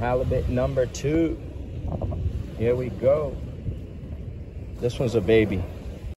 Halibut number two. Here we go. This one's a baby.